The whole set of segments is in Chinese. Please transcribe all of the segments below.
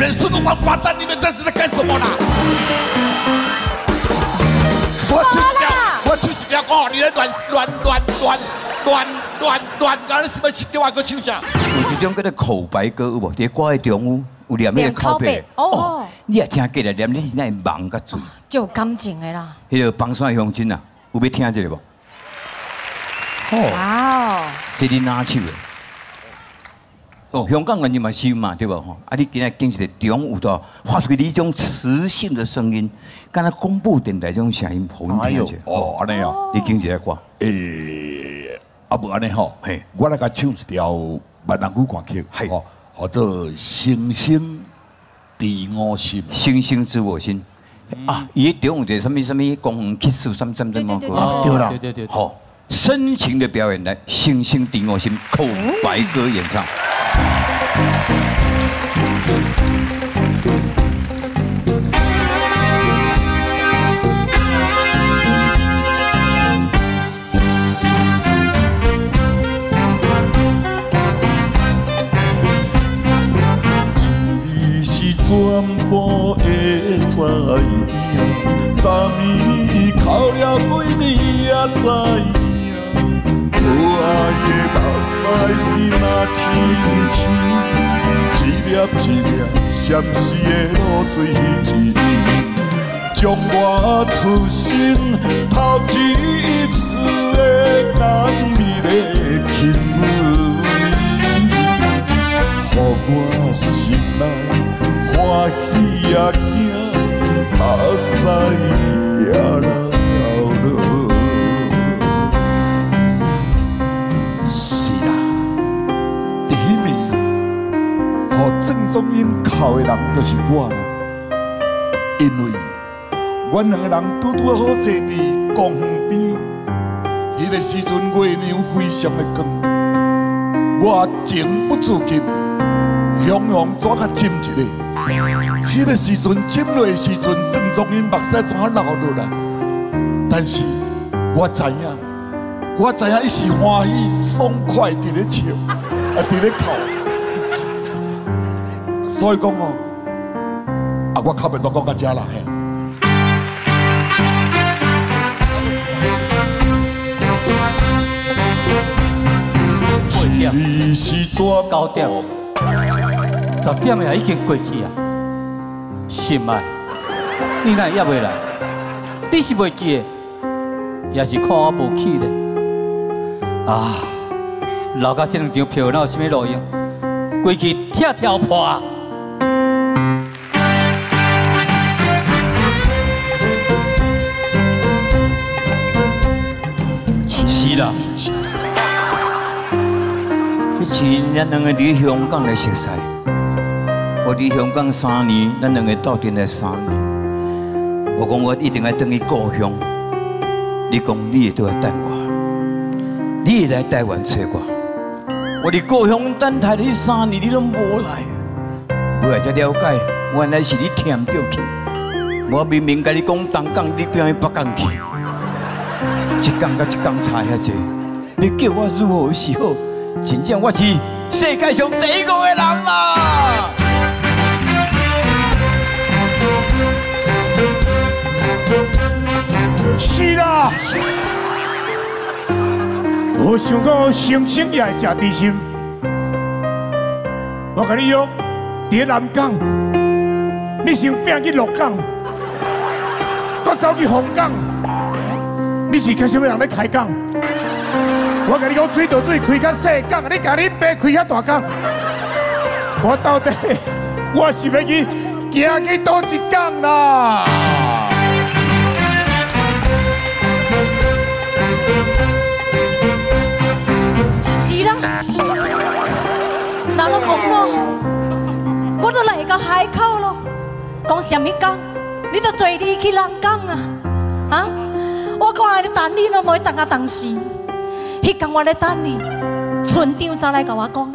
们四个王八蛋，你们这是在干什么啦？我去一条，我去一条哦！你在乱乱乱乱乱乱乱，搞什么？叫我个唱啥？有一种叫做口白歌有无？在歌的中有有念那个口白哦，你也听过来念，你是那忙个嘴，就有感情的啦。迄个邦山乡亲啊，有要听这个无？哇哦！这你哪手的？哦，香港人你嘛收嘛，对不？吼，啊，你今日经是中午的发出你种磁性的声音，刚才公布电台这种声音，好听者。哦，安尼哦，你经一个歌？诶，啊不安尼吼，嘿，我来甲唱一条闽南语歌曲，系哦，叫做《星星知我心》。星星知我心。啊，伊中午的什么什么公园去数什么什么什么歌？对啦，对对对，好。深情的表演来，星星知我心，口白歌演唱。你是全部的知影，昨暝哭了几年也知。可爱的目屎是那清清，一粒一粒闪烁的露水珠，将我出生头一次的感你的 kiss，予我心内欢喜也惊，目屎郑中英靠的人就是我啦，因为阮两个人拄拄好坐伫公园边，迄个时阵月亮非常的光，我情不自禁，向阳抓较浸一个。迄个时阵浸落的时阵，郑中英目屎怎啊流落来？但是我知影，我知影伊是欢喜爽快伫咧笑，啊伫咧哭。所以讲哦，啊，我靠袂多讲到遮啦嘿。几时做九点，十点也已经过去啊。心爱，你哪也未来？你是未记的，也是看我无去的。啊，留到这两张票，哪有什么路用？过去跳跳破。以前咱两个伫香港来熟悉，我伫香港三年，咱两个到底来三年。我讲我一定要等于故乡，你讲你也都要等我，你也来台湾找我。我的故乡等待你三年，你都无来，无来才了解，原来是你添着去。我明明跟你讲东港，你变去北港去，一港甲一港差遐济。你叫我如何是好？真正我是世界上第一个的人啦！是啦，我想讲星星也会吃地心。我跟你约在南港，你先变去鹿港，我走去凤港，你是开什么人在开港？我跟你讲，水道水开较细港，你跟你爸开遐大港，我到底 我是要去行去倒一港啦？是啦，人都讲咯，我都来到海口咯，讲什么港？你都随你去南港啊？啊？我过来等你都冇等啊等死。迄天我咧等你，村长走来甲我讲，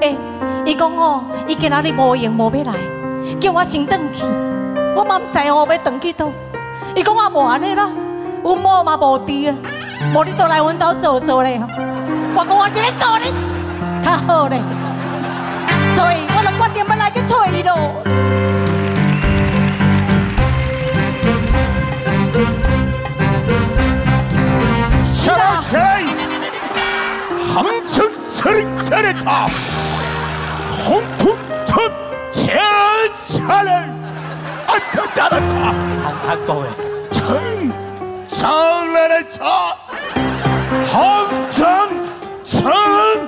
诶，伊讲哦，伊今仔日无闲无要来，叫我先转去。我嘛唔知我要转去倒。伊讲我无安尼啦，阮某嘛无伫啊，无你倒来阮兜坐坐咧。我讲我是咧做你，较好咧，所以我就决定要来去找伊咯。 철철했다 홍풍천 제철을 안타다르다. 안타까워 천 장난의 차 항상 천천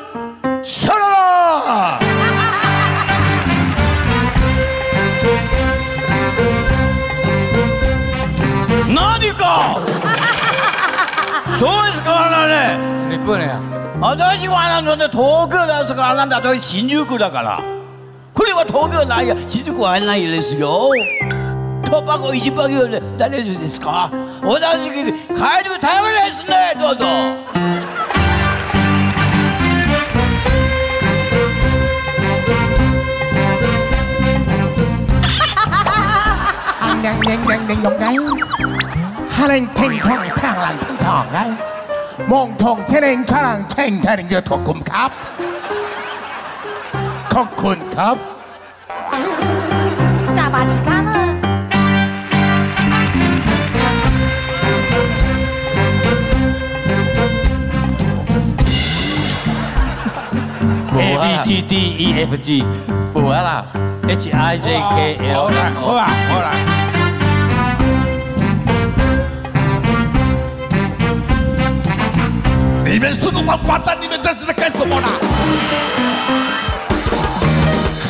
私はあのね東京ですからあなたは新宿だからこれは東京ないや新宿はないですよトバコ一番よ誰ですか私帰るタイムですねどうぞ娘娘， 몽통 체랭카랑 챙다는 게 덕금 갑 덕군 갑 따바디가나 A B C D E F G 不完了 H I J K L 好了好了好了你们四个王八蛋，你们这是在干什么呢？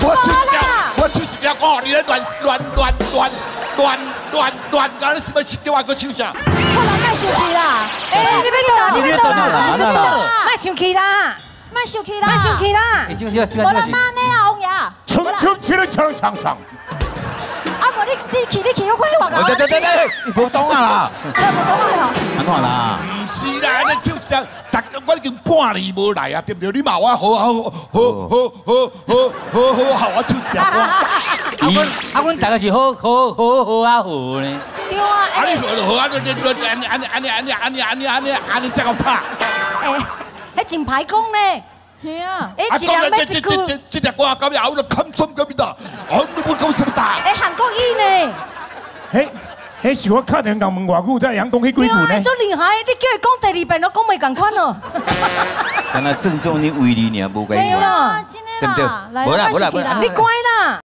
我出去了，我出去了哦！你在乱乱乱乱乱乱乱，刚刚什么七点万个球下？看人，别生气啦！哎，你别到啦，别到啦，别到啦！别生气啦，别生气啦，别生气啦！我他妈的，王爷！冲冲冲冲冲冲！你你去你去，我看你话对对对对，你冇懂啊啦，你无懂啊？安怎啦？不是啦，你唱一条，大我已经半年无来啊，对不对？你骂我好好好好好好好好好，我唱一条我。啊，阮啊，阮大家是好好好好啊好呢。对啊，啊！你哎好就好啊！你你你安尼安尼安尼安尼安尼安尼安尼安尼才够差。哎，还真歹讲呢。系啊，哎，一人买一句，这这条歌到后就看心咁样的，我你不搞什么大？哎，韩国语呢？嘿嘿是我看人家问外句在阳东迄几句呢足厉害！你叫伊讲第二遍都讲袂共款咯。敢若郑重你威力尔无对解。啦，真的啦？来，无啦无啦无啦你乖啦。